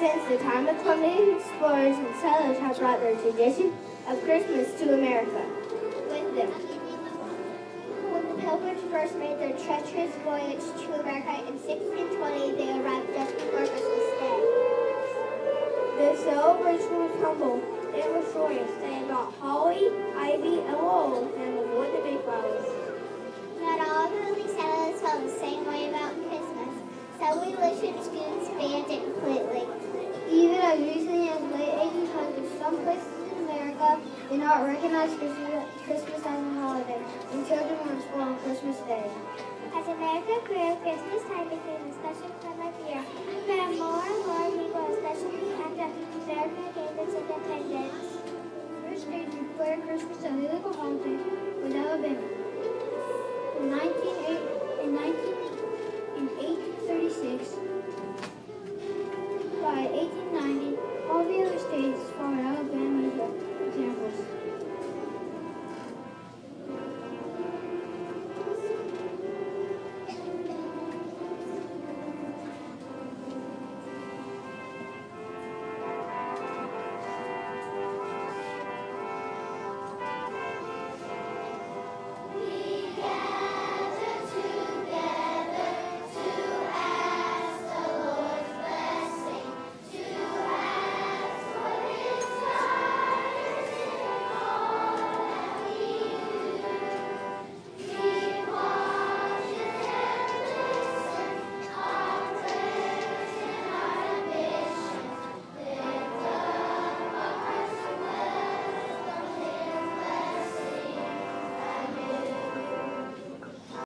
Since the time of Columbus, explorers and settlers have brought their tradition of Christmas to America with them. When the Pilgrims first made their treacherous voyage to America in 1620, they arrived just before Christmas Day. The celebration was humble. It was joyous. They brought holly, ivy, and laurel, and the wood to make flowers. Not all the early settlers felt the same way about Christmas. Some religious groups banned it completely. As recently as late 1800s, some places in America did not recognize Christmas as a holiday, and children were school on Christmas Day. As America grew, Christmas time became a special time of year. There are more and more people, especially after America gained its independence. First, they declared Christmas a legal holiday with Alabama.